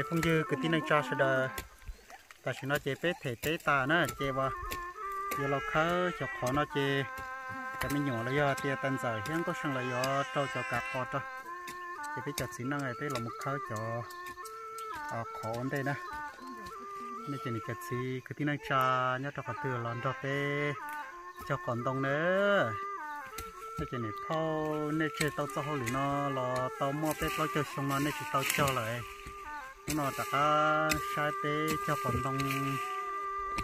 chồng ấy phong dư cái tin này cha sẽ đờ ta chỉ nói chế bé thể tế ta nữa chế vào chế lo khá cho khó nó chế cái mình nhỏ là do tia tân giờ hiện có sang là do trâu cho cả con cho chế bé chặt xin năng này tế là một khá cho khó ổn đây nè nên chỉ này chặt xí cái tin này cha nhớ cho cả từ lon cho bé cho còn đông nữa nên chỉ này thâu nên chơi tao cho hồi nó là tao mua bé tao cho xong nó nên chỉ tao cho lại nó ta cả sai tế cho còn đông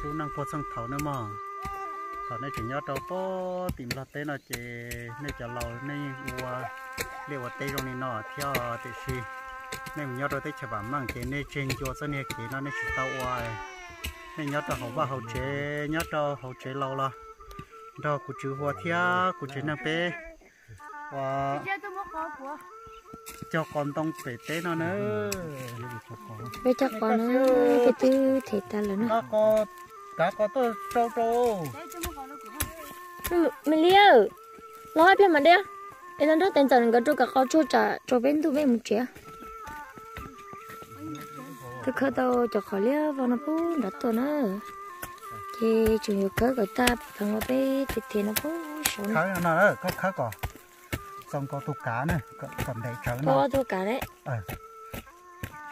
chú năng phô sang thầu nữa mà. Thầu này chỉ nhớ đầu bó tìm ra tế nó chỉ nên chờ lâu nên ua, liệu qua tế trong này nó theo tế si. Nên nhớ đâu tế chả bản mang chế nên trên chùa sân này kỹ nó nên chỉ tao hoài nên nhớ đầu hậu ba hậu chế, nhớ đầu hậu chế lâu là đó cụ chữ hoa theo cụ chữ năng bé và cho con tông bể tế nó nữa. Bây chắc con nó cái chứ thể ta là nó. Cá có cá có tôi trâu trâu. Mình liêu lo hai bên mà đeo em đang đó tên tần cái chỗ cả con chỗ trả chỗ bên tu bên một chia tôi khơi tao cho khỏi liêu vào nó phun đặt tôi nữa thì chủ yếu cái cái ta thằng ở bên thì thì nó phun số cá nó có cá có xong có tụ cá nữa còn đầy trắng nó. Có tụ cá đấy. Ờ.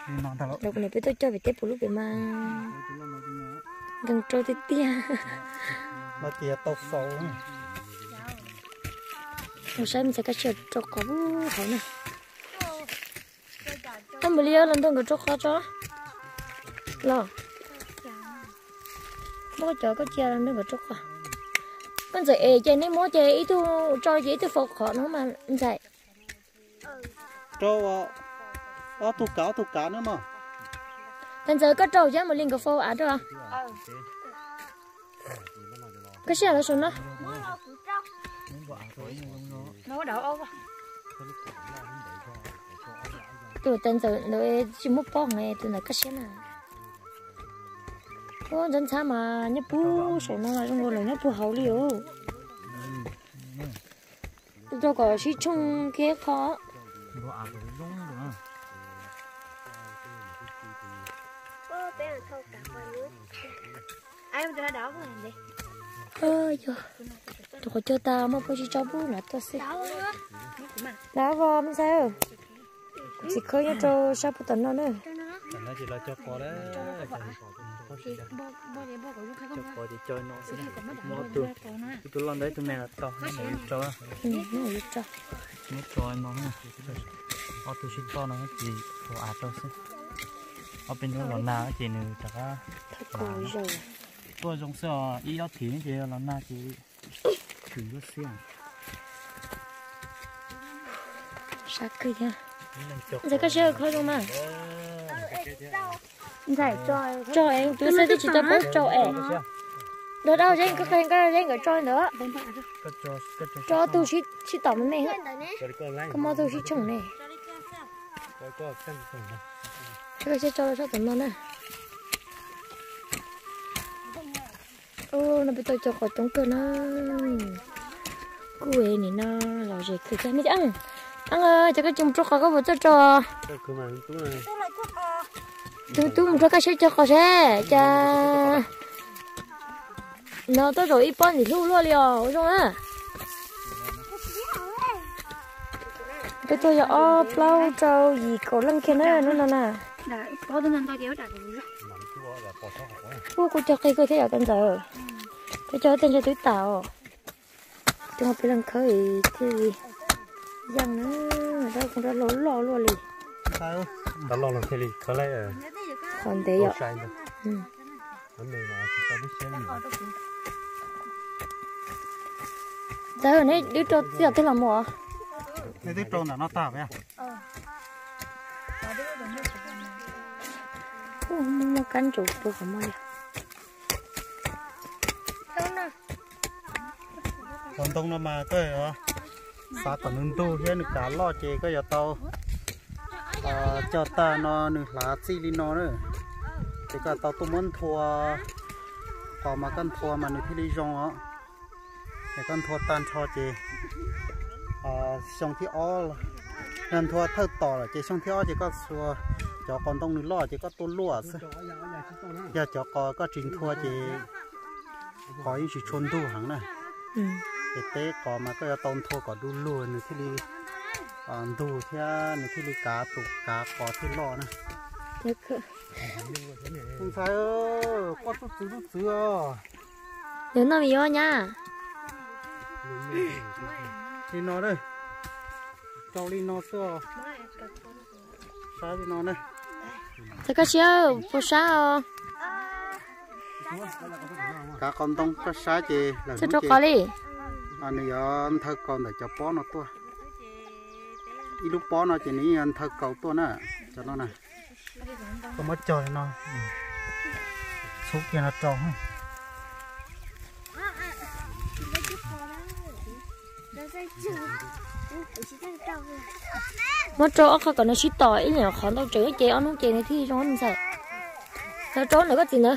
Đi mang thằng lúc này bây tôi cho về tiếp lúc về mà gần trôi thì tia nó tia tóc sâu một sáng mình sẽ cắt sợi cho có nè không bị liêu lần tôi có cho khó cho. Lo. Bố cho có chia lần tôi có cho khó con dạy ê chơi nên mỗi chơi ít cho dễ tu phục khó nó mà dạy cho ờ tụ cá tụ cá nữa mà. Lần giờ có trâu chứ mà linh có phô à được cái xe là số nó nó đậu ô tụi tên giờ nó chỉ một bông này tụi này cái xe nào ô dân xa mà nhớ bú số nó là trong ngôi này nhớ bú hậu liu tụi có chỉ chung kia khó ai mà đậu cái này ơi giờ tụi có cho ta mà chỉ cho bú là tôi sẽ đá vào mình sao chỉ khơi cho sao tấn nó nữa chỉ là cho có đấy? Cho có thì chơi nó sẽ mua tụ tụ lần đấy tụi mẹ là to nó mới cho. Ừ nó là cho. Nó cho nó nè ở tụi xin to nó chỉ có à cho xin ở bên đó là nào chỉ nữa chắc thật cùi rồi. Tôi giống sợ ý áo thì thì là na chỉ thử nó xiên sao cười nha. Giờ cái xe khơi không mà giải cho cho em tôi sẽ chỉ tao bớt cho em được đâu anh có cái cái anh có cho nữa. Cho tôi chỉ chỉ tao mẹ hết có mà tôi chỉ chồng này cái sẽ cho cho tụi nó nè. Ô nó bị tôi cho khỏi trong cơ nó. Cô ấy này nó là gì cứ cái mấy ăn ăn ơi cho cái chung cho khỏi có một cho cho tôi tôi cho cái xe cho khỏi xe, cha, nó tôi rồi ít bao thì lưu luôn liều đúng không cái tôi giờ ô plau trâu gì cổ lăng kia nữa nó nè nè có tôi nên ta kéo trả cái ô cô cho cây cơ thế ở giờ cái cho tên cho túi tàu tôi học cái lần khơi thì dần nữa đâu cũng đã lỗ lỗ luôn đi sao? Đã lo làm thế đi có lẽ còn thế ạ. Ừ. Ta biết xem nhiều Đấy rồi đấy, đi cho tiếp tên là mùa thế tiếp trôn là nó tao vậy Ủa, mua cắn chủ tôi không mua còn tông nó mà tôi ở xã tận hương tu hiện được cả lo chè có giờ tao cho ta nó được lá chi li nó nữa thì cả tao tụi muốn thua có mà con thua mà được thì đi rong á để con thua tan cho chè xong thì ó nên thua thơ tỏ là chè xong thì ó chỉ có xua cho con tông nước lo chỉ có tôn lúa giờ cho có có trình thua chỉ có những sự chôn tu hẳn nè ừ để tế có mà có tôn thua có đu lúa nữa thì đi à đu thì nữa thì đi cá tụ cá có thì lo nè được không ơ có chút chút chút chưa nhớ nó bị nha đi nó đây cho đi nó xưa sao đi nó đây thế có chiếu phụ sao cả con tông có sao chị là cho có đi anh này anh thơ con để cho bó nó tua ít lúc bó nó chỉ ní anh thơ cầu tua nè cho nó nè có mất trời nó. Ừ. Số kia nó tròn ha. Mất chỗ ở còn nó xịt tỏi nhỉ? Khó đâu chữ chế ăn nó chế này thì cho nó mình sợ nó trốn nữa có gì nữa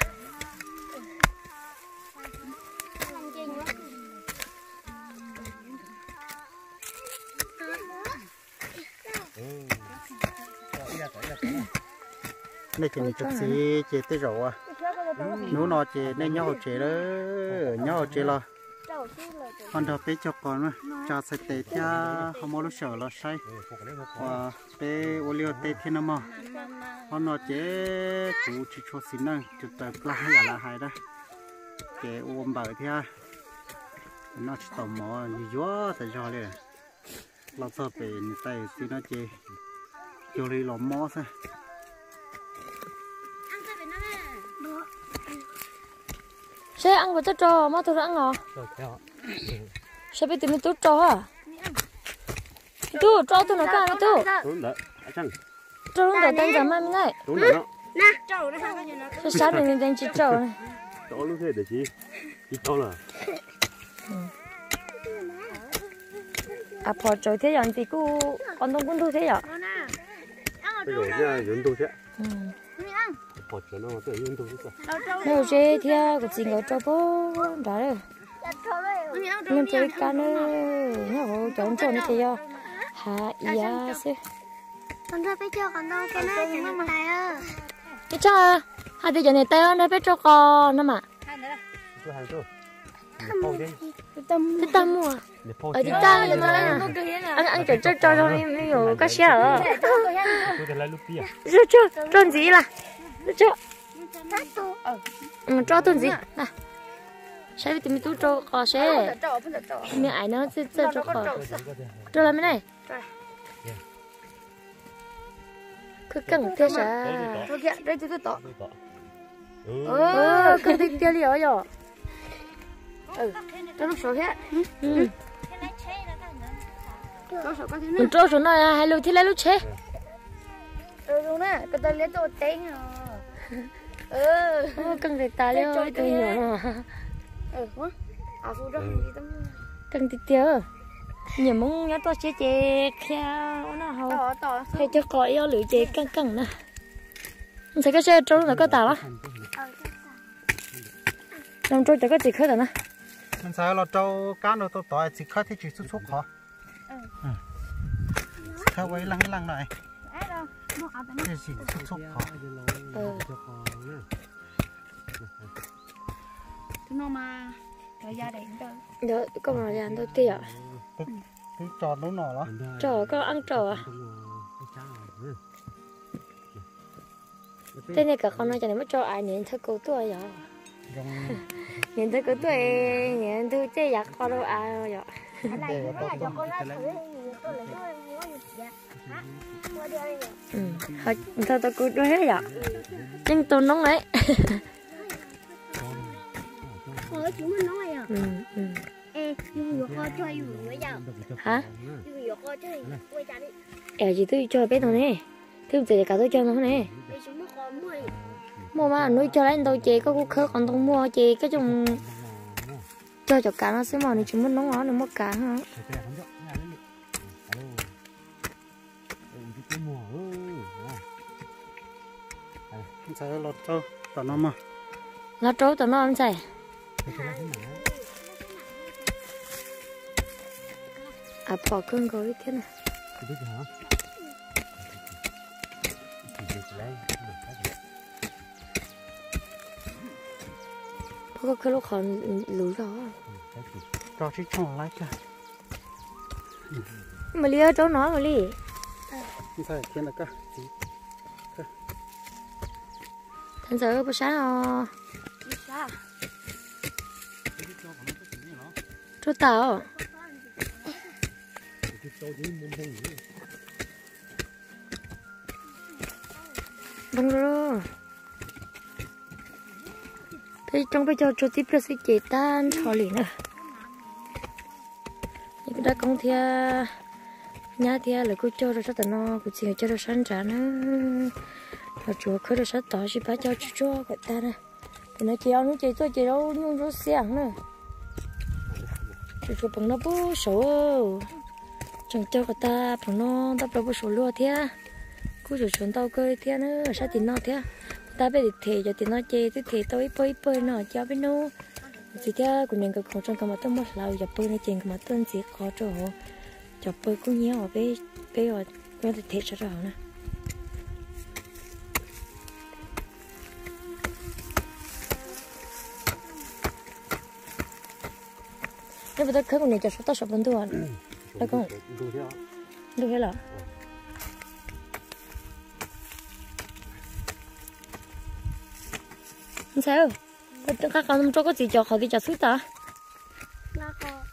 này chỉ chụp xí chế tới rồi à. Nếu nó chế nên nhau chế đó nhau chế lo. con đó bé cho con mà cho sạch tê thia không lúc sợ lo say. Và bé ô liu tê thiên mà con nó chế cú chỉ cho xin năng chụp tập là hay là hay đó. Chế ôm bảo thia nó chỉ tò mò gì quá tại sao đây lo sợ bé tay xin nó chế cho đi lo mò sao sẽ ăn của tôi cho mà tôi ăn ngò sẽ biết tìm tôi cho à tôi cho tôi nó cả nó tôi cho nó để tên giảm mai này sẽ sáng mình tên chỉ cho này. Đó lúc thế để chi chi cho là. À phò trời thế rồi thì cô con đông cũng thu thế rồi bây giờ nha 연도 thế ừ bỏ cho nó tự 연도 thế nếu chơi thì có gì ngồi cho bố đó rồi nhưng chơi cá nữa nó chọn chọn thì à hà iya sẽ con thôi bây giờ con đâu cái này thì nó tài ơ cái cho hai đứa này tay nó biết cho con nó mà tôi hàng tôi để tâm mua ở đi ta vậy mà anh anh cho cho cho cho mình mình cái xe ở tôi cho cho gì là cho. Ừ. Cho tuần gì? Nè sẽ bị tìm tú cho có sẽ mình ai nó sẽ cho cho có cho làm này. Cứ căng thế sao? Thôi kìa đây tôi tỏ. Tôi tỏ. Ừ. Ờ cứ đi kia liều rồi cho nó sổ hết. Ừ. Cho mình số này hay lúc thì lấy lúc chế rồi luôn á cái tay lấy tôi tên à ừ. Căng thì ta liều tôi nhỏ ừ quá à phụ đó gì tâm căng thì tiêu nhiều mong nhớ tôi chế chế kia nó hầu. Hay cho có yêu lưỡi chế căng căng nè. Thấy cái xe trâu nó có tàu á? Làm trâu chỉ có chỉ khơi nè. Mình sai là trâu cá nó tôi tỏi chỉ khát thì chỉ chút chút khó. Ừ. Khá với lăng lăng này ai nó chút nó mà thời gia đình đâu đó có mà làm tôi tiêu cái trò nó nọ đó trâu có ăn trâu à thế này cả con nói cho nên mới cho ai nhìn thấy cô tuổi rồi nhìn thấy cô tuổi nhìn thấy chế giặc con đâu ai rồi để ừ. Thôi thôi tôi cứ đuôi hết rồi nhưng tôi nóng ấy. Chúng nói à ừ ừ. Hả? Gì tôi cho bé nó nè. Thứ gì cả tôi cho nó nè. Nó mua mà nuôi cho lên tôi chị có cô khớ còn không mua chị cái chung cho cho cả nó sẽ mà này chúng mình nóng nó nó mất cả hả sai là trâu. Tao nó mà. Nó trấu tao nó ăn chạy à bỏ cơn gối thế này được lấy có cái lúc họ lùi đó cho chứ chọn lại cả mà lia chỗ nó mà li như thế kia là cả thành sự bữa sáng à Chú tàu Bông rô. thấy. Thế trong bây giờ chú tiếp là sẽ chế tan cho lì nữa. À. Những cái đó công thia nhà thia là cô cho rồi cho là no, cô chỉ cho rồi sáng trả nữa. Và chúa khơi rồi sát tỏ chỉ bắt cho chú cho cái ta nè. Thì nó chỉ ăn nó chỉ tôi chỉ đâu nhung rồi sáng nữa. Chú chú bằng nó bố số. Chẳng cho cái ta bằng nó đắp đâu bố số luôn thế cứ chú chuẩn tao cơ thế nữa sát thì nó thế ta bây giờ thì cho thì nó chơi thì thì tôi bơi bơi nó cho bên nó chỉ thế cũng nên cái con trong cái mặt tôi mất lâu, giờ bơi nó chèn cái mặt tôi chỉ khó cho họ cho bơi cũng nhiều ở bên bên ở nó thì cho sao nè nhưng mà tôi khởi con này cho số tao sập bên tôi Đâu con? đúng thế được hết rồi không sao. Cái các con cho có gì cho họ đi cho suốt ta nó có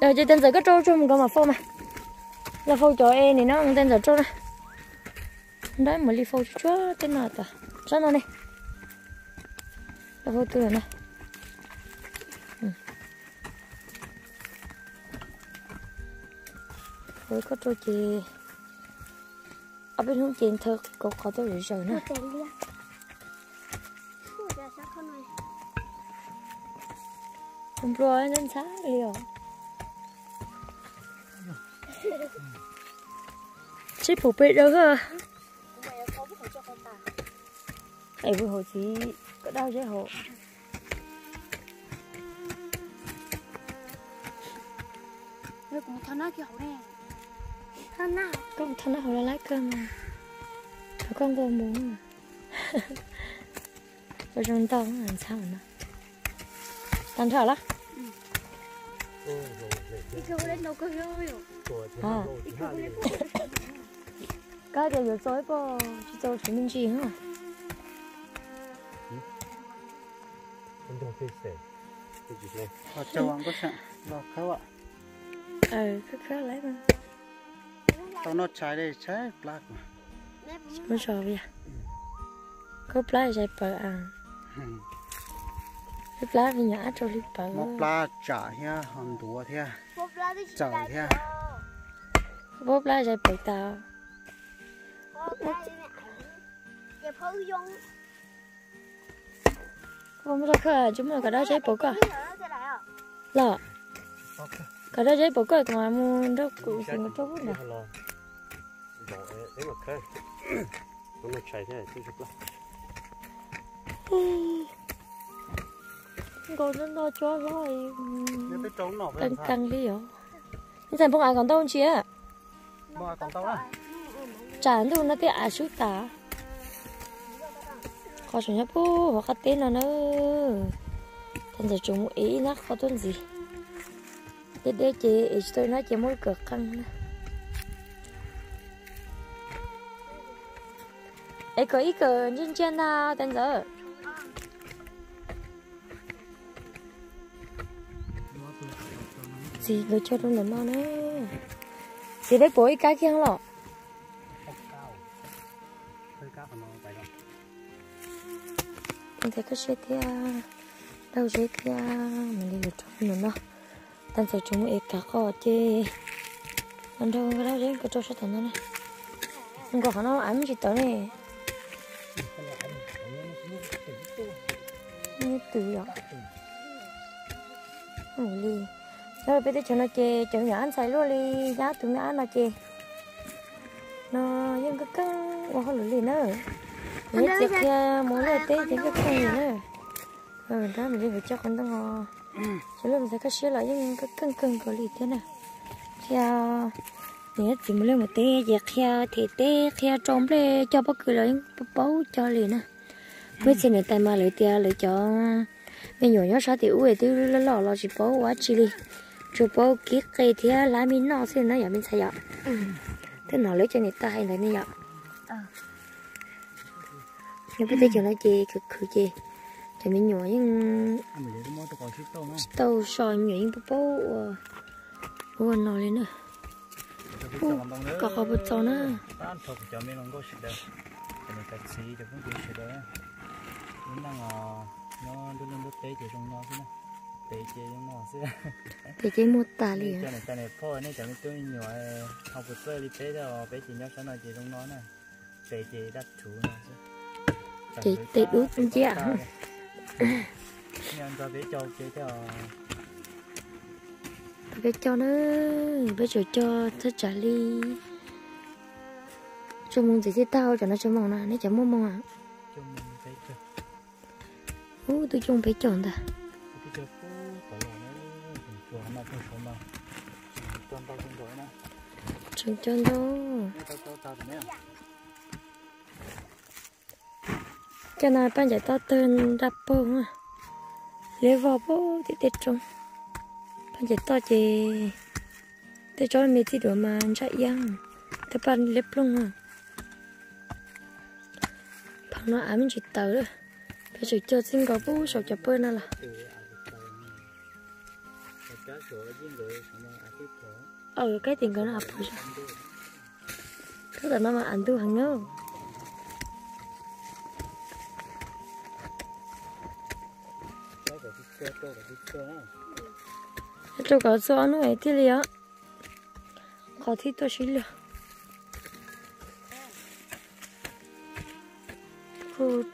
ờ chỉ tên giờ có trâu cho một con mà phô mà là phô cho em này, nó tên giờ trâu này đấy mà đi phô cho tên nào ta sao nó này. Là phô từ này với có trâu chị ở bên hướng trên thơ có có tôi rồi rồi này? Không rồi nên xá liều chỉ phụ bê đâu hả ấy vừa hồ chí có đau dễ hộ? Đây cũng thằng nào kiểu này thân nào con thân nào là lái cơm mà có con vô muốn à rồi chúng ta cũng làm sao nữa tan trở lắm cái cái giờ tối bò chỉ cho chúng mình chỉ hả 운동 필수 그지 어 저왕 고창 너 가와. 아 그거 할래 그 tao nó trái đây trái black mà. Mới sợ bây giờ. Có plá chạy bờ à. Cái plá vì nhã cho đi bờ. Nó pla trả ha hòn đùa thế đi Trời thế à? bố plá chạy bờ tao. Bốp ra không có khờ chúng mà cả đó chạy bờ cả à là cả đó chạy bờ cả mà mua đâu cũng không có chỗ nào rồi đấy mà khơi nó nó chạy thế này tôi chụp lại còn nó nó cho rồi. Nó sao? căng đi rồi nhưng thành phong ai còn đâu chị á bao còn tao đó chán thôi nó tiếc à chút ta có chuyện nhấp bố hoặc cái tên nào nữa. Thành giờ chúng ý nó có tuân gì. Để để chị tôi nói chị muốn cực căng nữa ấy nào người cho tôi làm mà nữa chị đấy, bố cái kia không lọ? Anh thấy cái xe kia đâu xe kia, mình đi được trong nữa. nó tan sẽ chúng ấy cả có chứ anh đâu có đâu đấy có cho số thằng nó này. Anh có khả năng ăn gì tới này. Từ đó không đi rồi bây giờ cho nó chê. Cho nhỏ ăn xài luôn đi giá tụi nó ăn nó chê. Nó nhưng cái căng mà không lì nữa. Nhớ chiếc kia muốn là tết thì cái căng gì nữa. Rồi đó mình đi cho con tao ngò chỉ là mình sẽ có xíu lại nhưng cái căng căng có lì thế này à nè chỉ muốn lên một té giờ khe thì té khe trống lên cho bác cười lấy bố cho liền nè mấy chuyện này tại mà lấy tiền lấy cho mình nhỏ nhỏ sao thì uể thì lò lò lò chỉ bố quá chi đi. Chú bố kí cây thì lá mình nó xem nó giờ mình xài ạ thế nó lấy cho người ta hay là như vậy nhưng bây giờ cho nó chê cực cực chê. Cho mình nhỏ nhưng tàu soi nhỏ nhưng bố bố bố nó lên nữa. Có khó bớt cho nữa cho cho cho đó nhưng đang nó đưa lên đốt tế thì trong nó thế này tế chế trong nó thế thì chỉ một tà liền cho nên cho nên phô này cho mình tôi nhỏ học một sơ đi tế đó bé chỉ nhớ sao nói chỉ trong nó này tế chế đắt chủ nó chị tê đuối cũng chứ ạ. nhân cho bé châu chế cho bé cho nó bé cho cho tất trả ly. Cho mong gì thế tao cho nó cho mong nào nó chẳng mong mong à mà tôi chung phải chọn ta. Chọn chọn đâu cái tao cho nên bạn giải to tên đáp bông à lấy vào bố thì tết trung. Bạn giải to chỉ tết cho mình thì đồ mà chạy yang tao bạn lấy plong à bạn nó ám chỉ tớ rồi bây giờ cho xin có bố sổ cho bơi nào là ờ cái tiền cái nó áp rồi. Cái là nó mà ăn tu hàng nữa cho cả số nó ấy thì liền có thì tôi xin liền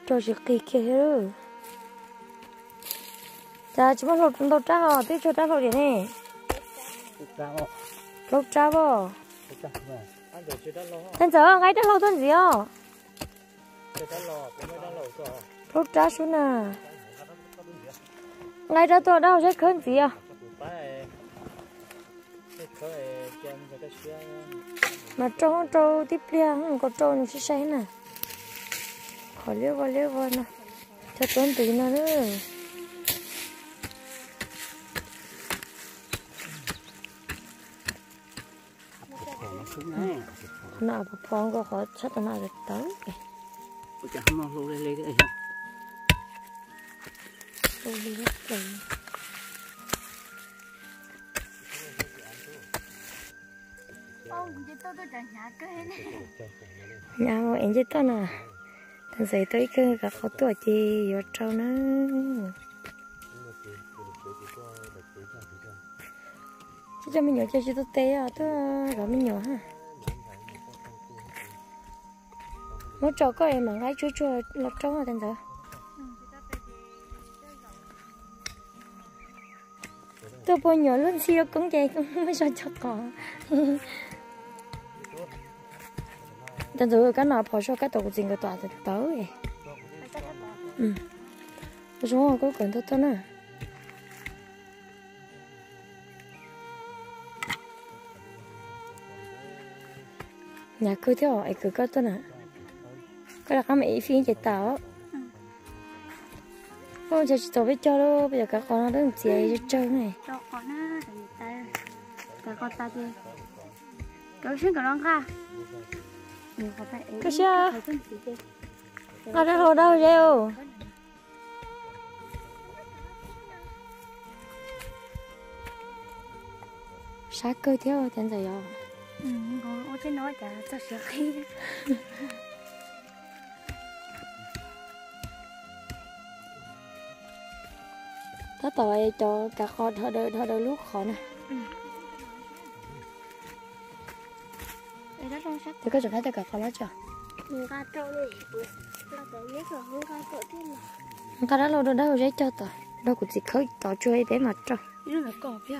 cho chị kỳ kia hết rồi dạ chị bắt lột chúng tôi trả họ tí cho trả lột vậy nè. Lột trả bò. Thân giờ ngay trả lột thân gì ạ? Lột trả xuống nè ngay trả tôi đâu rất khấn gì ạ? Mà trâu trâu tiếp lia không có trâu thì sẽ say nè khỏi liêu vào liêu vào nè cho tuấn tí nữa nữa nào bà phong có khó chắc là nào được tới Ủa không mau lô lên lên đấy tôi đi hết rồi ông chỉ tôi tôi chẳng nhả cái này nhà em chỉ tôi nè thằng giấy tôi cứ gặp khó tuổi chị, vô trâu nữa chứ cho mình nhỏ cho chị tôi té à tôi gọi mình nhỏ ha. Mỗi trâu có em mà gái chú chú lọt trâu à thằng giờ tôi bôi nhỏ luôn, siêu cũng vậy cũng mới cho cho cỏ. thằng rồi cái nào phải cho cái tổ gì cái tòa thì tới ừ cái số có cần tôi tôi nè nhà cứ theo ai cứ có tôi nè cái là cái mấy phiên chạy tàu Ôi giờ chơi tao biết cho đâu, bây giờ các con nó đứng chạy cho trơn này. cho con á thì người ta con ta chơi cái xin cái con kha cái đi Ở đây hồ đâu rêu. Sát cơ theo tên gì rồi. ừ ô trên nói cả cho sợ khi Đó tội cho cả con thở đợi thở đợi lúc khó nè. Thì có chẳng thấy cả con đó chưa? người ta trâu này là tự biết rồi không có tự tin mà Cái đó lâu đâu đâu giấy cho tao. Đâu cũng chỉ khơi tao chui bé mặt trâu. nó là cọp biết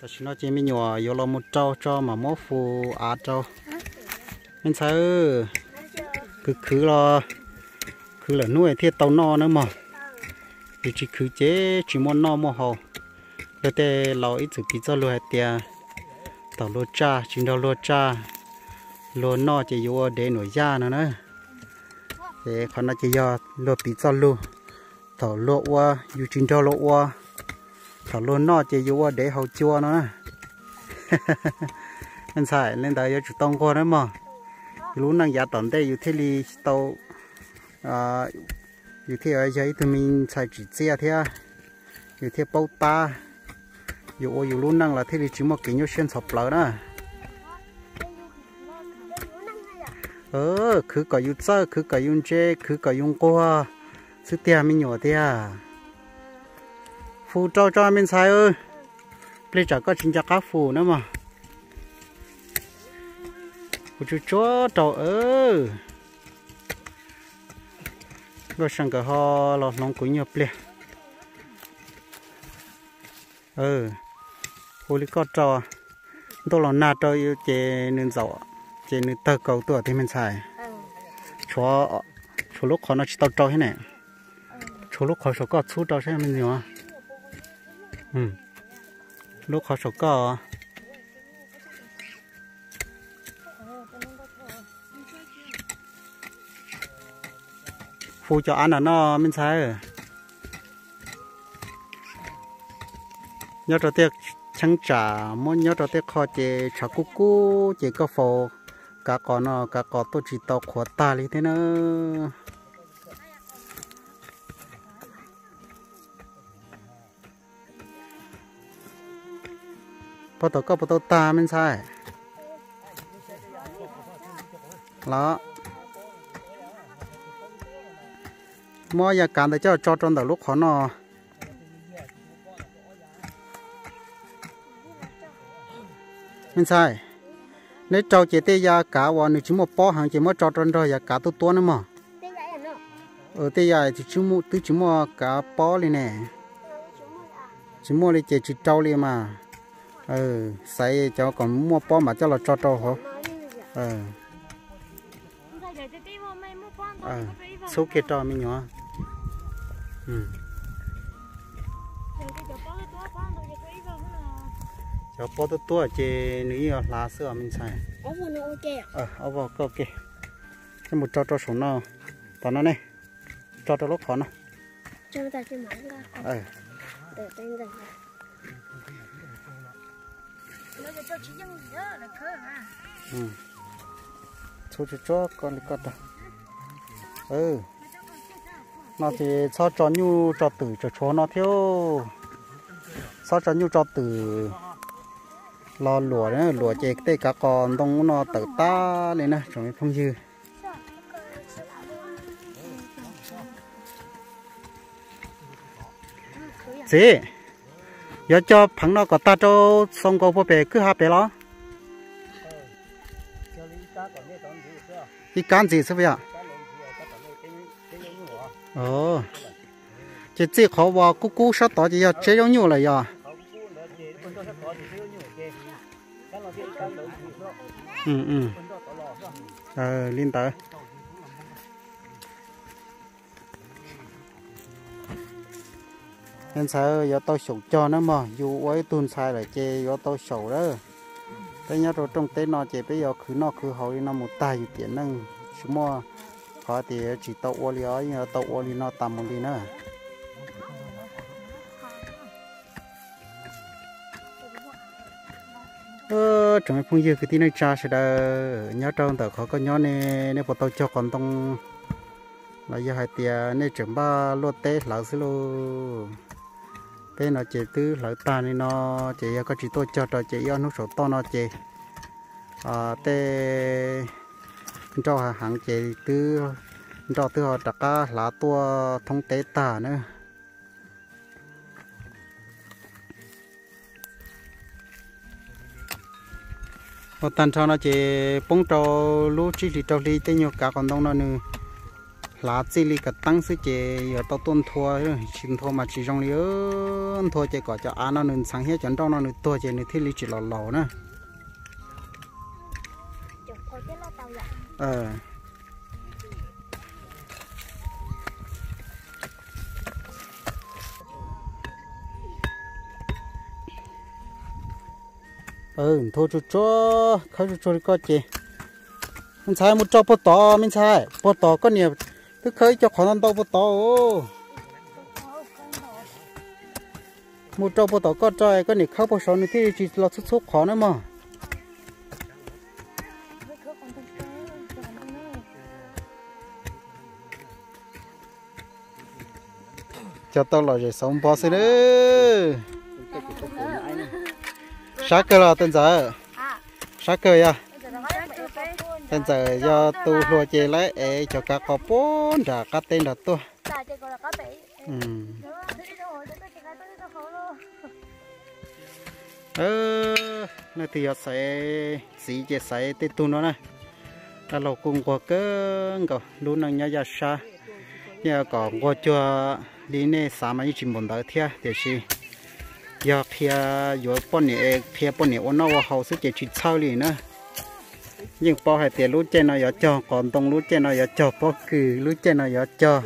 Tôi xin nói chị mình nhỏ vô lo một trâu cho mà mốt phù á trâu mình sao cứ cứ lo cứ là nuôi thiết tàu no nữa mà chỉ cứ chế chỉ muốn no mà hồ rồi thì lò ít chữ pizza luôn hết tia tàu lô cha, chính đó lô cha. Lô no chỉ vô để nổi da nữa nữa. Để còn nó chỉ do lô pizza luôn tàu lô qua yêu chính đó lô qua tàu lô no chỉ vô để hậu chua nữa. Anh sai lên tại giờ chủ tông qua nữa mà. Lũ năng giả tận đây yêu thế li tàu à yêu thế ở đây thì mình xài chỉ xe thế à. yêu thế bao ta dù ô dù luôn năng là thế thì chỉ một cái nhau xuyên sập lỡ đó ờ cứ cả yêu chơi cứ cả yêu chơi cứ cả yêu qua sự tiền mình nhỏ thế à phụ cho cho mình sai ơi bây giờ có chính chắc các phụ nữa mà phụ chú chó trâu ơ rồi sang cái ho lọt lòng cũng nhập liền ừ hồ lý có trò tôi là na trò yêu chế nên giàu chế nên tơ cầu tựa thì mình xài. Chúa chúa lúc khó nó chỉ tao trò thế này. Chúa lúc khó số có chú trò thế mình nhiều ừ. Lúc khó số có phụ cho ăn là nó, mình xài. Nhớ cho tiếc chẳng trả muốn nhớ cho tiếc kho chế trả cú cú, chế có phô. Cả có nó cả có tôi chỉ tao khó ta lý thế nữa bắt đầu có bắt đầu ta mình sai. Đó mua nhà cản để cho cho trong đầu lúc khó nó mình sai. Nếu trâu chỉ tê ya cả và nếu chỉ một bó hàng chỉ một trâu trong rồi ya cả tôi tua nữa mà. Ở tê ya chỉ chỉ một từ chỉ một cả bó lên nè. Chỉ một lên chỉ chỉ trâu lên mà. Ừ sai cho còn mua bó mà cho là trâu trâu hả? Ừ. Ừ số kia trâu mình nhỏ. Ừ Ờ, cho bó tốt tua chê nữa ờ, lá sữa mình xài. Ở vào nó ok ờ ở vào ok cho một cho cho xuống nào? Tao nó này. Cho cho lúc khó nó cho ta chơi mỏng ra. Ờ. Để tên rồi nó cho chỉ dân đó là khờ ha ừ. Cho cho cho con con ta ừ. Nó thì sao cho nhu cho tử cho chúa nó thiếu? Sao cho nhu cho tử lo lúa nữa lúa chè tê cả con đông nó tự ta lên nè chuẩn bị phong dư. Gì giờ cho phẳng nó có ta cho xong câu bố bè cứ hạ bè lo. Cái cán gì sao vậy ồ. Chỉ chỉ khó vào cú cú sát đó chỉ giờ, chế giống nhiều là giờ. Ừ ừ. Ờ liên tới nên sao giờ tôi sầu cho nó mà dù ấy tuần sai là chê giờ tôi sầu đó. Thế nhớ rồi trong tết nó chê bây giờ cứ nó cứ hỏi nó một tay tiền nâng chúng mua có thì chỉ tàu ô li ấy tàu ô li nó tầm một đi nữa ờ trong phong dư cái tin này cha sẽ đã nhớ trong tờ khó có nhớ nè nè bộ tàu cho còn tông là giờ hai tia nên chuẩn ba lô tê lão xí lô bên nó chỉ tư lão ta nên nó chỉ có chỉ tôi cho trò chỉ do nó số to nó chỉ à tê cho hàng chỉ tư cho tư họ đặt cá lá tua thông tế ta nữa ở tan cho nó chỉ bông trâu lú chỉ chỉ trâu đi tên nhiều cả còn đông nó nữa. Lá chỉ li cả tăng sự chỉ ở tao tuân thua xin thua mà chỉ trong liu thua chỉ có cho ăn nó nên sáng hết chọn trong nó nữa thua chỉ nữa thì li chỉ lò lò nữa. Ờ ừ thôi chú cho khâu chú cho đi coi chị. Mình xài một cho bột tỏ mình xài. Bột tỏ có nhiều thứ khơi cho khó ăn tao bột tỏ một cho bột tỏ có trời có nhiều khâu bột sò nữa thì chỉ là chút xuất khó nữa mà. Cho tao là rồi sống bao nhiêu nữa sát cơ là tên giờ. Sát cơ ya. Tên giờ do tu lùa chơi lấy ế cho các có bốn trả các tên là tu ờ nơi thì họ sẽ xí chơi sẽ tên tu nó này là lộc cùng của cơ có luôn năng nhà sa. Nhà có qua cho đi nè sao mà chỉ muốn đợi theo thì giờ phía giờ bọn này phía bọn này ôn nó hậu sẽ chỉ chỉ sau liền nữa nhưng bao hai tiền lúa trên nó giờ cho còn tông lúa trên nó giờ cho bao cừ lúa trên nó giờ cho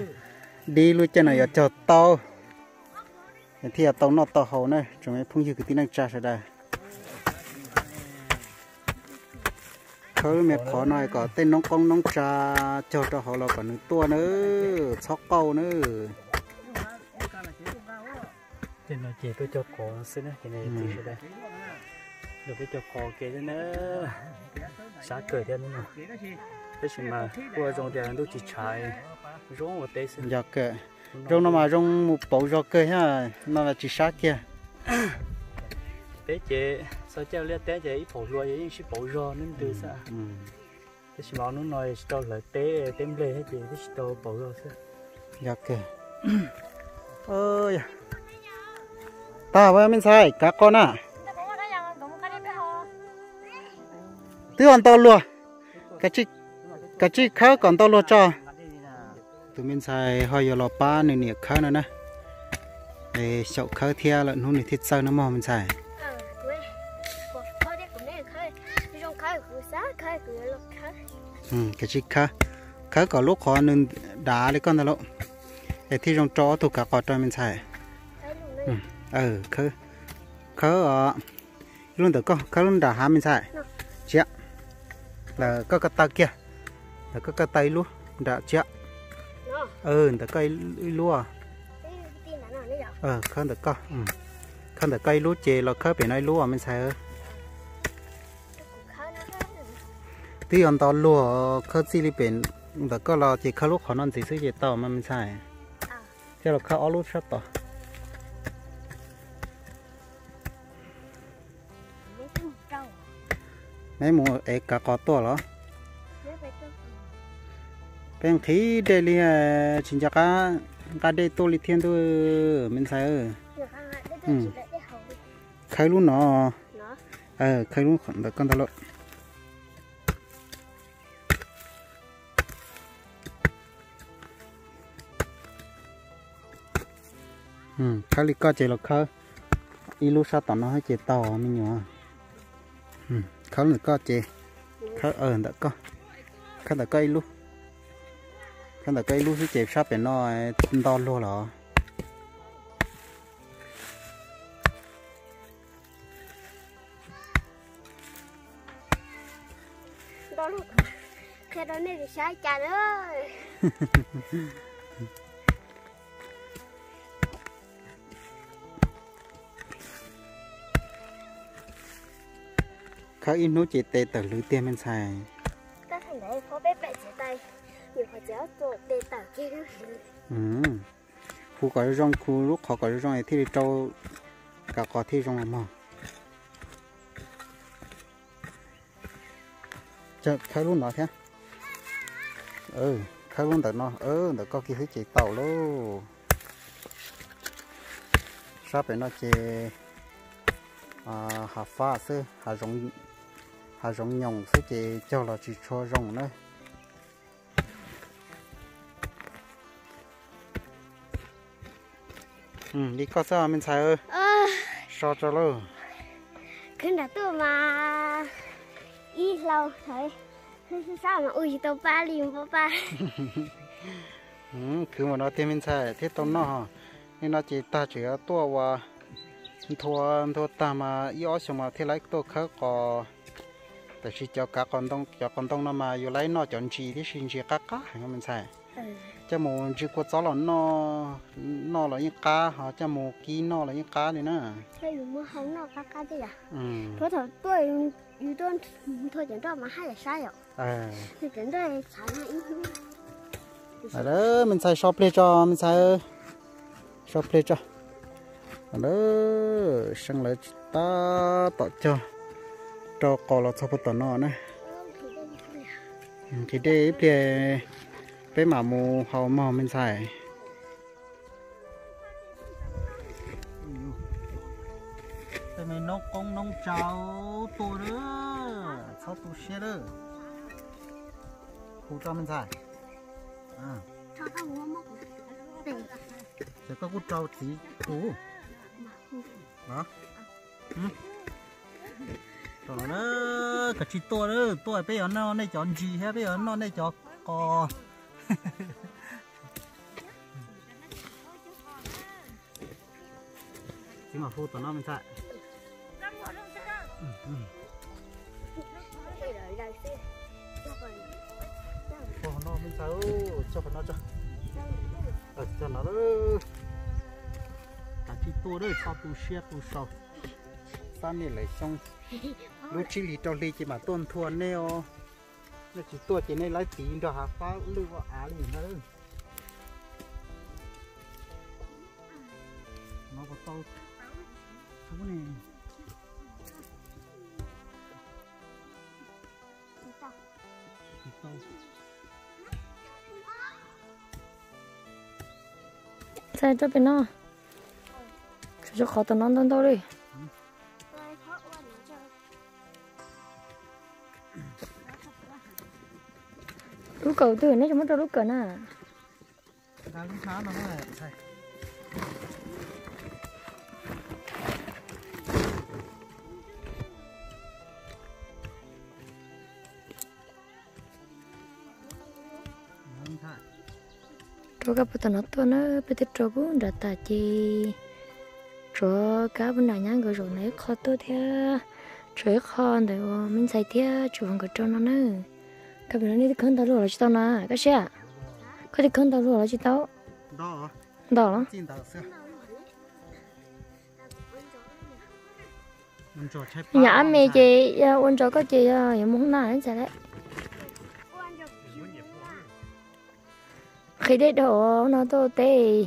đi lúa trên nó giờ cho to thì tàu nó to hậu nữa chúng mình phun như cái tiếng năng trả ra. Đây khơi mẹ khó nói có tên nông công nông trà cho cho họ là còn nữa tua nữa sóc câu nữa thì nó chỉ tôi cho cỏ xin á cái này thì cái đây. Được cái cho cỏ kia thế nữa sáng cười thế nữa thế nhưng mà qua trong tiền tôi chỉ chạy rong một tết xin dạ kệ. Rong nó mà rong một bộ rau cơ ha nó là chỉ sát kia. Bé chị sao cháu liệt té chị bộ rau vậy chỉ bộ rau nên từ sao thế nhưng mà nó nói tao là té tem lê hết chị thế tao bộ rau sao dạ kệ. Ơi ta với mình sai, các con à tứ còn to luôn cái chi cái chi khá còn to luôn cho. Tụi mình sai hơi giờ lò ba này nè khá nữa nè. Để chậu khá theo là nó này thịt sao nó mò mình sai? Ừ cái chi khá khá có lúc khó nên đá đấy con đó lộ. Để thi trong chó thuộc cả quả cho mình sai. Ừ. เออเขาเขาอ๋อลุ่นเด็กก็เขาลุ่นด่าหามันใช่เจ้าแล้วก็กระตาเกียแล้วก็กระตายลู่ด่าเจ้าเออเด็กก็ลู่เออเขาเด็กก็อืมเขาเด็กก็ลู่เจเราเข้าไปน้อยลู่ไม่ใช่เออที่อันตอนลู่เขาซีรีเป็นแต่ก็เราเจเขาลู่ขอนอนสีซื้อเจต่อมันไม่ใช่เจ้าเราเข้าเอาลู่ชัดต่อ mấy mùa ấy cả có to đó bên khí đây là chính chắc cá cá đây tôi li thiên tôi mình sai ừ khai luôn nó. Ờ khai luôn khoảng được con ta lộ ừ khai li có chỉ là khai ilu sa tao nó hay chỉ tàu mình nhớ khá là có chè. Khá ờ đã có. Khá là cây luôn khá là cây luôn cái chè sắp để nó to luôn rồi đó luôn khi đó này thì sai cha ơi khá ít nốt chỉ tê tờ lưới tiền bên xài ta thành đấy có bé bé chỉ tay. Nhiều họ chéo tổ tê tờ kia. Nữa ừ. Khu có rong khu lúc họ có rong này thì trâu cả có thì rong mà chợ khai luôn nó thế. Ừ khai luôn tờ nó. Ừ tờ có kia thứ chỉ tàu luôn sắp để nó chỉ à hà pha sư hà rong hà rong nhồng sư chỉ cho là chỉ cho rong nữa ừ đi có sao mình xài ơi? Sao cho luôn cứ đã tôi mà. Ít lâu thấy sao mà ui tao ba liền ba ba. Ừ cứ mà nó thêm mình xài thế tao nó nên nó chỉ ta chỉ tua và thua thua ta mà yếu xong mà thế lấy tôi khá có tại vì cho cả con đông cho con đông nó mà yếu lấy nó chọn chi thì xin chi cá cá hay mình xài ừ cho một chỉ có cháu là nó nó là những cá họ cho một ký nó là những cá này nữa thế dùng mua không nó cá cá chứ à ừ thôi thôi tôiอยู่ต้นthôi chẳng cho mà hai là sai rồi à thì chẳng tôi xài nó ít ở đó mình xài shop lên cho mình xài shop lên cho ở đó sang lại ta tạo cho cho cò là sao bắt nó nè. Thì để để bé mà mù hậu mò mình xài. Cái này nấu con nông cháo tổ đó. Sao tổ xe đó. Khu cho mình xài. À. Sẽ có cút trâu tí. Ủ đó ừ. Rồi nó cái chỉ to đó to bây giờ nó này chọn gì hay bây giờ nó này chọn cò chỉ mà phu tụi nó mình chạy để đợi đợi xe cho còn phu nó mình chạy cho phần nó cho ờ cho nó đó cả chỉ to đó sao tu xe tu sau sao này lại xong. Lúc chỉ lì cho lì chỉ mà tôn thua neo. Nó chỉ tua chỉ này lấy tiền đó hả phá lưu vào á liền đó nó. Có tao số này. Tao sai cho bên nó cho khó tao nó tao đi lúc cầu từ nãy chúng nó cho lúc cờ nè ra lúc sáng nó cho các bạn nói tôi nó bây giờ cho cũng đã ta chi cho các bạn nào nhang cái rồi này khó tôi theo chơi khó để mình xài theo chủ hàng cái cho nó nữa các bạn nó đi khẩn tao rồi chỉ tao nè cái à có đi khẩn tao rồi chỉ tao Đó hả? đó lắm nhà mẹ chị à, ôn cho có chị à, em muốn nào anh sẽ đấy khi đấy đồ nó to tê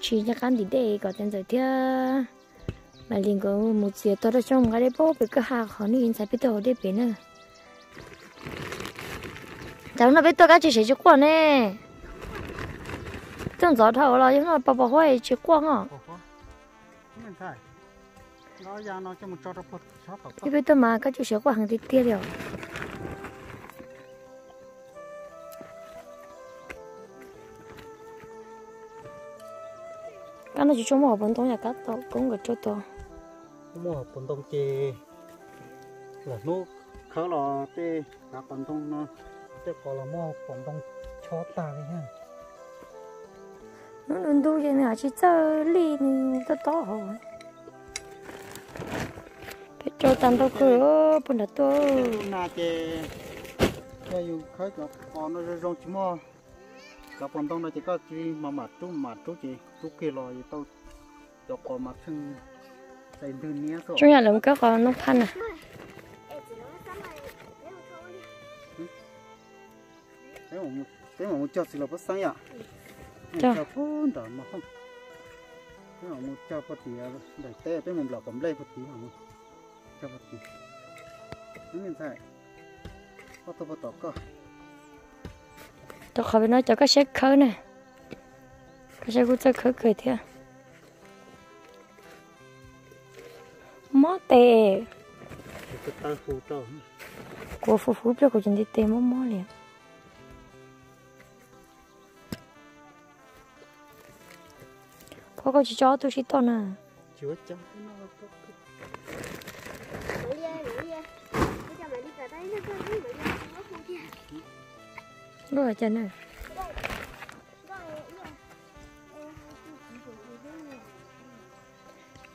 chỉ cho căn thì đây có tên rồi theo mà liền có một giờ tôi đã trong cái đấy bố bị cái hàng khó nên sẽ biết đồ đấy bên nữa cháu nó biết tôi cái chỉ sẽ quần nè tưởng gió thầu là nhưng mà bảo bảo hoài chụp quần à. Nó nó nó tàu thì biết tôi mà cái chụp sẽ quần hàng tiếc rồi cái nó chỉ cho một bốn tông nhà cắt tao cũng có cho tao mua bún tông chê là nó khá là tê bún tông nó có là mua bún tông cho ta đấy ha nó lần đầu tiên là chỉ chơi ly nó to to rồi cái cho tao đâu cửa bún đã to na chê cho dù khá có còn nó rong chỉ mua cả bún tông nó chỉ có chỉ mà mà chú mà chú chỉ chú kia rồi tao cho còn mà thân xây rồi chúng nhà làm cái con nó phan à thế mà thế mà cho xí bắt sáng ya Cho. cho phun đó mà không thế mà cho bắt tía để té thế mình lọc cầm lấy bắt tía mà cho bắt tía nó mình sai bắt tao bắt tao cơ tôi khỏi nói cho cái xe khơi nè cái xe cũng chơi khơi cười theo mó tè cái của phụ phụ cho của chúng đi tè mó mó liền có con chó tôi chỉ to nè à. chúa chó rồi chân này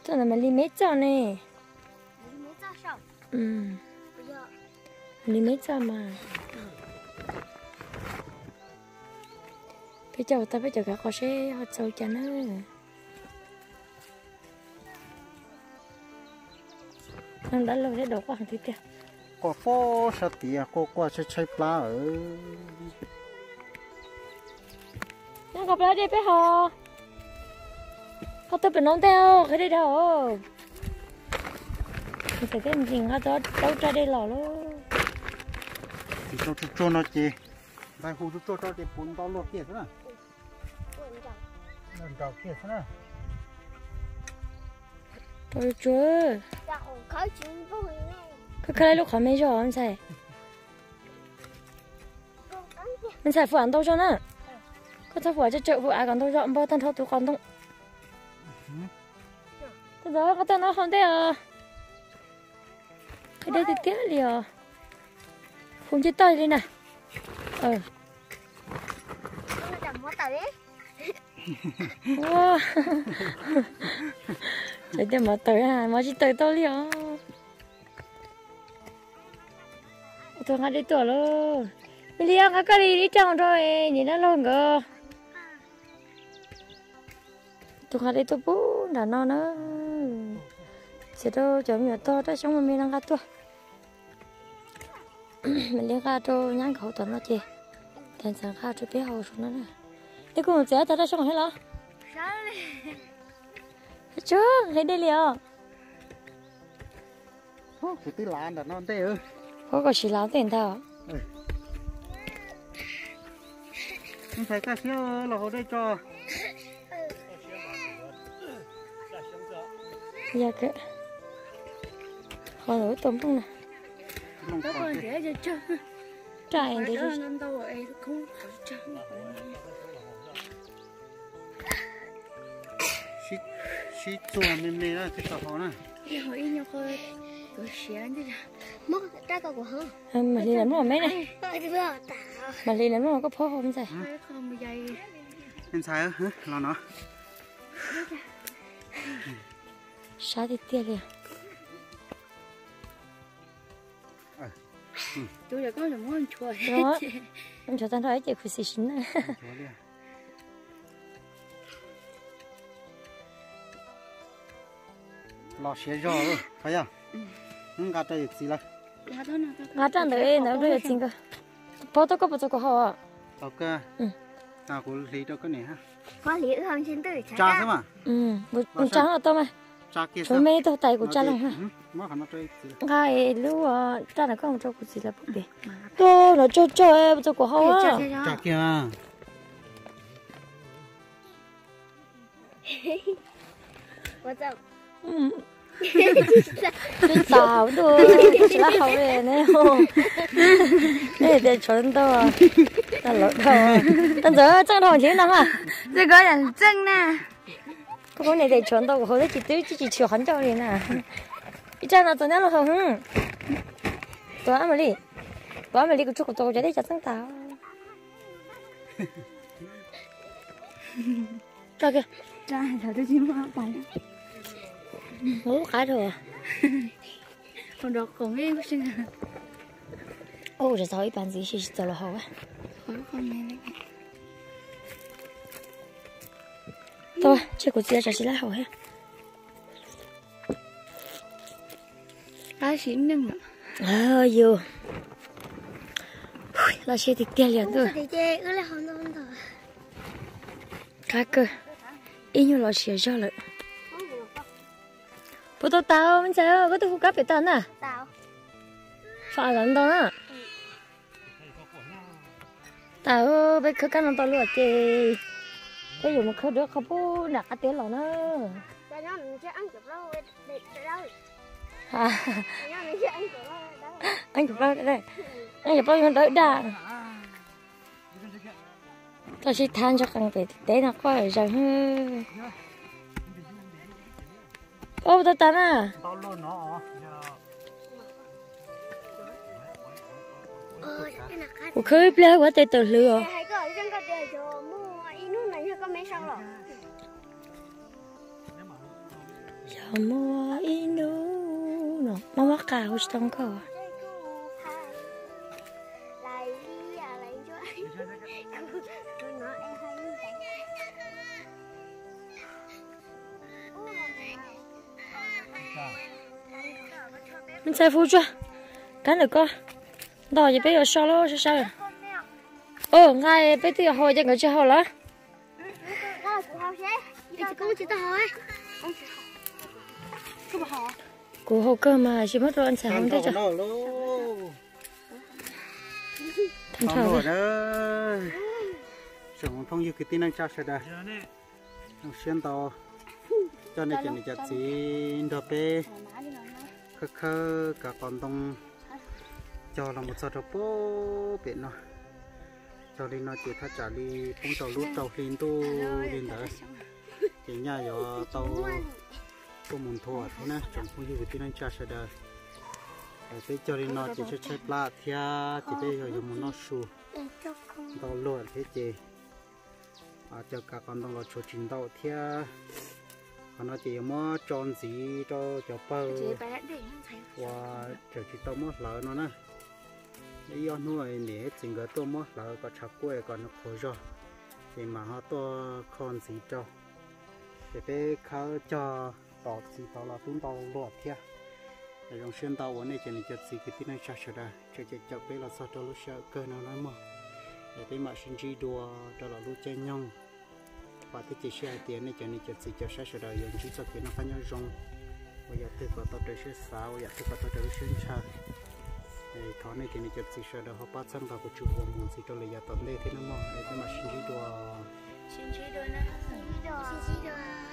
cho là mình đi mấy cho nè. Ừ. Đi mấy cho mà. Bây giờ ta bây giờ cả có sẽ hoạt sâu chân nữa nên đã lâu hết đầu quá thì kìa. Có phô sao tía cô qua sẽ chơi plá ở. Nó có lại đi bé hồ. Có tôi bị nón theo cái đây đâu. Thì thêm gì nữa đó đâu ra đây lò luôn thì cho nó chị đại hồ cho cho cho để bún bao lọ kia thế nào? Lần đầu kia thế nào? ôi chúa cái cái lúc khó mấy cho anh sai anh sai phụ ăn đâu cho nè. Có sao phụ ăn cho chợ phụ ăn còn đâu cho ông bao thâu tú còn đâu từ đó có tên không thế à? Cái đây thì liền phun chết tay đi nè. Ờ. 们怎么打的？ wow để để mà tới à mà chỉ tới tôi liền tôi ngay đi tuổi luôn bây giờ ngay cái đi đi trong rồi nhìn nó luôn cơ tôi ngay đi tôi bố đã nó nữa sẽ đâu chấm nhỏ to đó xong mà mình đang gạt tôi mình liên gạt tôi nhang khẩu tuần nó chê thành sáng gạt tôi biết hậu xuống nó nè để cùng chế ta đã xong hết rồi 啥 Trương, hãy đây liền Hô, cái tí lá đã non tê ư. Có có chỉ lá tiền thảo Không phải cái xíu là hồ đây cho. Dạ kệ. Hồ nổi tôm không nè Các con để cho chơi Trời để cho không Shit chỉ chua mềm mềm là cái sọ hòn à cái hòn in nhau khơi cái xé chứ mất cái cái của hơn mà đi làm nó mấy này mà đi làm nó có phô không sao. Không dây em sai á hả lo nó sao thì tiếc kìa tôi đã có làm món chuối đó. Em cho tao nói chị phải xịn nữa 老学着，可以啊。嗯，俺这有几了？俺这那那这有几个？包多个不做个好啊。好个。嗯。那我理着个你哈。我理上先对。扎是嘛？嗯，我我扎了到吗？扎给。准备到带过扎了哈。我看到这有几了。俺哎，路啊，扎了刚做过几了不别。都那这这哎不做个好啊。扎给啊。嘿嘿，我走。ừ tôi tao tôi chỉ là hậu về này không đây để chuẩn đâu à ta lỡ đâu à ta giờ trang thằng chứ nào à 这个人真呢。 có con này để chuẩn đâu hồi đấy chỉ tới chỉ chỉ chịu hắn cho liền à cái trang nào tao nhớ là không tôi ăn mà đi tôi ăn mà đi cái chút của tôi cho đấy cho tăng tao cho kìa 这小的金花板， ngủ cả rồi còn đó còn nghe không xin à ô rồi thôi bạn gì xin tao lo hậu á. Thôi nghe đấy tôi chơi của chị là chị hậu ha. Lá xỉn nâng nữa à yêu là xe thì tiền liền thôi. Cá cơ. Ý như là xe cho lợi bố tôi tao mình sao có tôi phụ cấp bị tao nè. Tao. phải lần đó nè tao bây giờ cái nó tao luôn chị bây giờ mà khơi được không bố nè cái tiền là nó. Tại nó mình sẽ ăn chụp lâu để để đâu. à. Tại nó mình sẽ ăn chụp lâu đó. anh chụp bao đây. Anh chụp bao đợi đã tao chỉ than cho càng về tế nó coi rằng ô ta tán à? Tao luôn nó ủa khơi plei quá tê tờ lừa. Giờ mua inu nó mama cào trong cầu à mình sẽ phụ chưa? Cắn được con đỏ gì bây giờ sao lo sao sao? Ồ ngay bây giờ hồi cho người chơi hồi lá của hồ cơ mà chỉ mất rồi anh sẽ không thấy lô thành không thở rồi đó chúng thông như cái tin năng cha sẽ đây nó xuyên tàu. Cho nên chuyện này chặt gì đó bé khơ khơ, cả con tông cho là một sợi bố, biển nó. Cho nên nó chỉ thắt trả đi, cũng tàu lút tàu lên tu, lên đó chỉ nhà giờ tàu có muốn thua à, thế nè chẳng không như cái tin năng cha sẽ đây thế cho nên nó chỉ sẽ chơi plá thia chỉ bây giờ dùng nó sù tàu luôn thế chị. À cho cả con tông là chỗ trình tàu thia nó chỉ mó tròn gì cho cho bơ và chờ chỉ tôm mó lợ nó nè. Đi ăn nuôi nè chỉ cái tôm mó lợ có chặt quê còn nó khổ rồi. Thì mà họ to con gì cho. Để bé khâu cho tọt gì tao là chúng tao lọt thia. Để trong xuyên tao vấn này chỉ chặt gì cái tin này chặt rồi đó chỉ cho bé là sao cho lúc sợ cơ nào nói mà để bé mà sinh chi đùa cho là lúc chơi nhông và cái chỉ xe tiền này cho nên chỉ chỉ cho xe sửa đời dùng chỉ cho cái nó phải nhau rong bây giờ từ có tao tới xe sáu bây giờ từ có tao tới xe cha thì thọ này cho nên chỉ chỉ sửa đời họ bắt chân vào cái chủ hồ muốn chỉ cho lấy giờ tao đây thế nó mò để mà sinh chi đùa xin chị đôi nè đi rồi